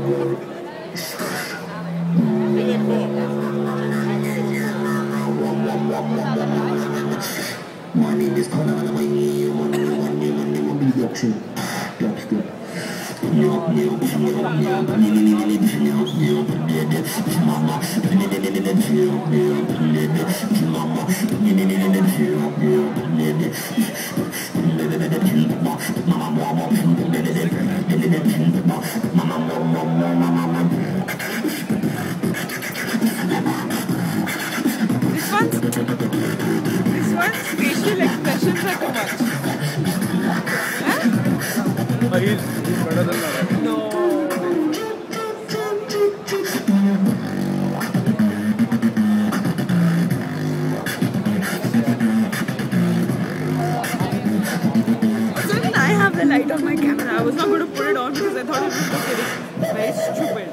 My one's this one's facial expressions are too much. He's, he's better than that. No. I have the light on my camera. I was not going to put it on because I thought it would look very, very stupid.